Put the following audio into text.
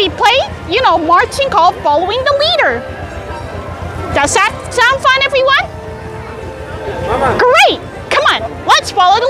we play, you know, marching called Following the Leader. Does that sound fun, everyone? Mama. Great! Come on, let's follow the